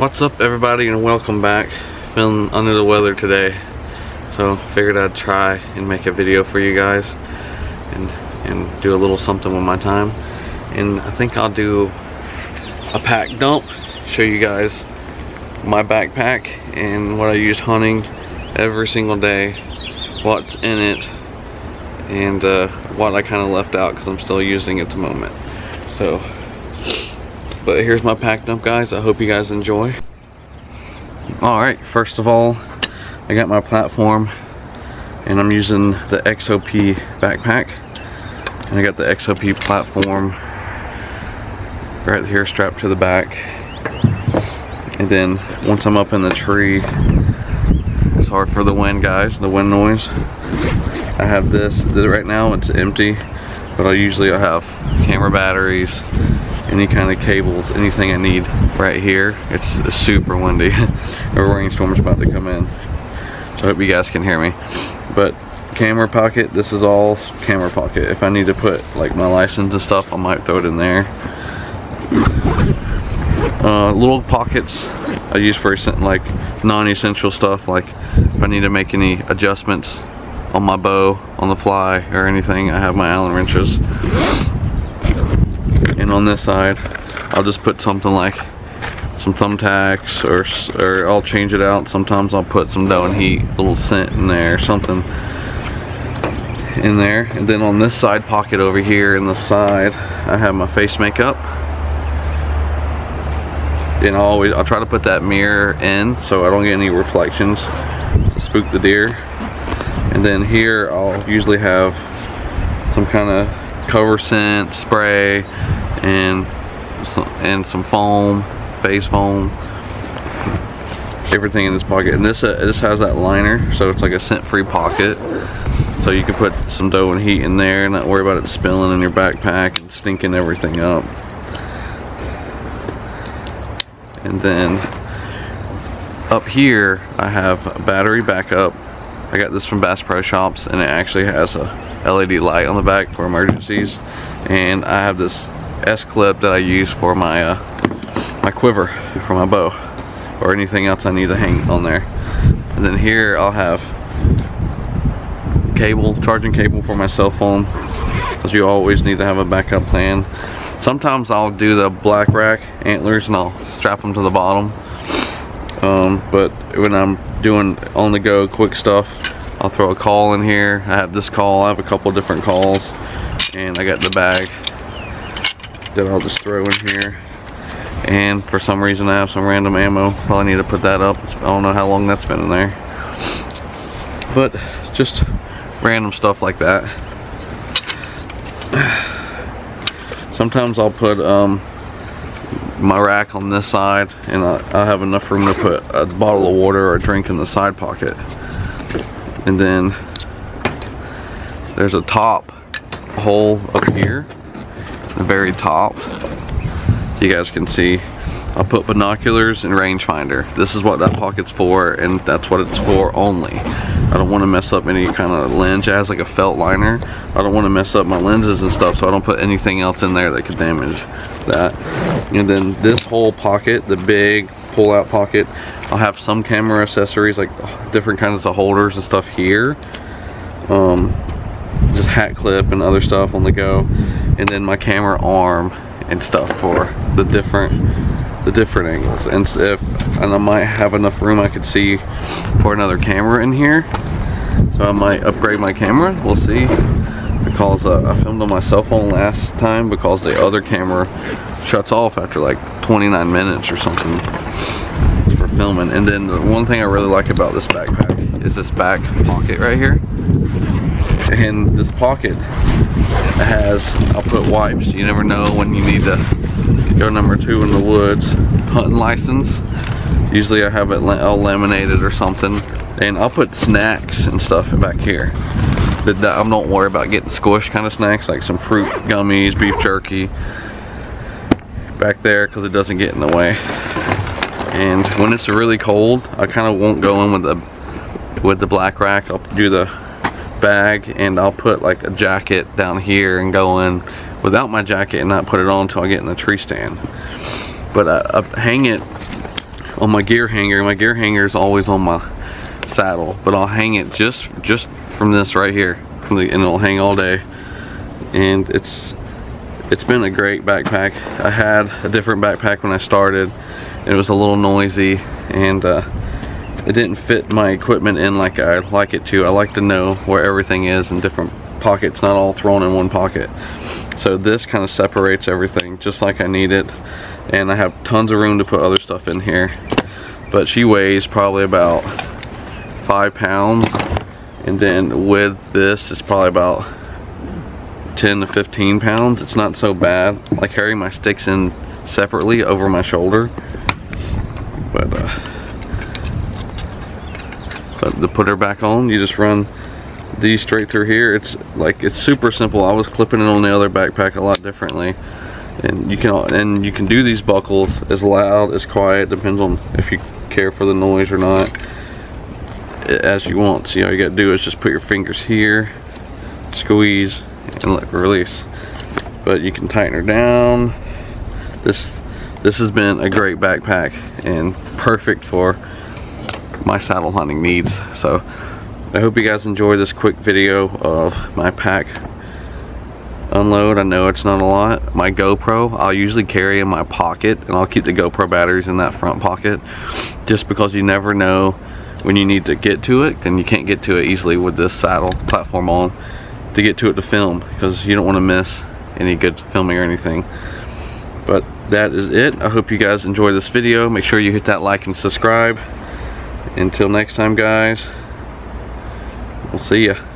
What's up everybody and welcome back. Feeling under the weather today. So figured I'd try and make a video for you guys and and do a little something with my time. And I think I'll do a pack dump, show you guys my backpack and what I used hunting every single day, what's in it, and uh, what I kind of left out because I'm still using it at the moment. So, but here's my pack dump guys. I hope you guys enjoy. Alright, first of all, I got my platform and I'm using the XOP backpack. And I got the XOP platform right here strapped to the back. And then once I'm up in the tree, it's hard for the wind guys, the wind noise. I have this, right now it's empty, but I usually I have camera batteries, any kind of cables, anything I need right here. It's, super windy. a rainstorm's about to come in. So I hope you guys can hear me. But camera pocket, this is all camera pocket. If I need to put like my license and stuff, I might throw it in there. Uh, little pockets I use for like non-essential stuff like if I need to make any adjustments on my bow on the fly or anything I have my Allen wrenches on this side. I'll just put something like some thumbtacks or, or I'll change it out. Sometimes I'll put some doe in heat little scent in there or something in there. And then on this side pocket over here in the side I have my face makeup. And I'll always I'll try to put that mirror in so I don't get any reflections to spook the deer. And then here I'll usually have some kind of cover scent spray and some, and some foam face foam everything in this pocket. And this uh, this has that liner so it's like a scent free pocket. So you can put some doe in heat in there and not worry about it spilling in your backpack and stinking everything up. And then up here I have a battery backup. I got this from Bass Pro Shops and it actually has a LED light on the back for emergencies. And I have this S-clip that I use for my uh, my quiver for my bow or anything else I need to hang on there and then here I'll have cable charging cable for my cell phone because you always need to have a backup plan Sometimes I'll do the pack rack antlers and I'll strap them to the bottom. Um, but when I'm doing on the go quick stuff, I'll throw a call in here. I have this call, I have a couple different calls, and I got the bag that I'll just throw in here. And for some reason I have some random ammo. Probably need to put that up. I don't know how long that's been in there. But just random stuff like that. Sometimes I'll put um, my rack on this side and I, I have enough room to put a bottle of water or a drink in the side pocket. And then there's a top hole up here, the very top. You guys can see I'll put binoculars and rangefinder. This is what that pocket's for and that's what it's for only. I don't want to mess up any kind of lens. Has like a felt liner. I don't want to mess up my lenses and stuff so I don't put anything else in there that could damage that. And then this whole pocket, the big pull out pocket, I'll have some camera accessories like different kinds of holders and stuff here. Um, just hat clip and other stuff on the go. And then my camera arm and stuff for the different the different angles. And if and I might have enough room I could see for another camera in here. So I might upgrade my camera. We'll see. Because uh, I filmed on my cell phone last time because the other camera shuts off after like 29 minutes or something for filming. And then the one thing I really like about this backpack is this back pocket right here. And this pocket has I'll put wipes. You never know when you need to go number two in the woods. Hunting license. Usually I have it all laminated or something. And I'll put snacks and stuff back here. That, that I don't worry about getting squished kind of snacks like some fruit gummies beef jerky back there because it doesn't get in the way. And when it's really cold I kind of won't go in with the with the pack rack. I'll do the bag and I'll put like a jacket down here and go in without my jacket and not put it on until I get in the tree stand. But I, I hang it on my gear hanger. My gear hanger is always on my saddle, but I'll hang it just just from this right here, the, and it'll hang all day. And it's it's been a great backpack. I had a different backpack when I started. It was a little noisy and uh, it didn't fit my equipment in like I like it to. I like to know where everything is in different pockets, not all thrown in one pocket. So this kind of separates everything just like I need it. And I have tons of room to put other stuff in here. But she weighs probably about five pounds. And then with this, it's probably about 10 to 15 pounds. It's not so bad. I carry my sticks in separately over my shoulder. But, uh, but to put her back on, you just run these straight through here. It's like, it's super simple. I was clipping it on the other backpack a lot differently. And you can and you can do these buckles as loud, as quiet, depends on if you care for the noise or not, as you want. See, all you gotta do is just put your fingers here, squeeze, and let release. But you can tighten her down. This this has been a great backpack and perfect for my saddle hunting needs. So I hope you guys enjoy this quick video of my pack unload. I know it's not a lot. My GoPro, I'll usually carry in my pocket and I'll keep the GoPro batteries in that front pocket just because you never know when you need to get to it and you can't get to it easily with this saddle platform on to get to it to film because you don't want to miss any good filming or anything but that is it I hope you guys enjoy this video make sure you hit that like and subscribe until next time guys. We'll see ya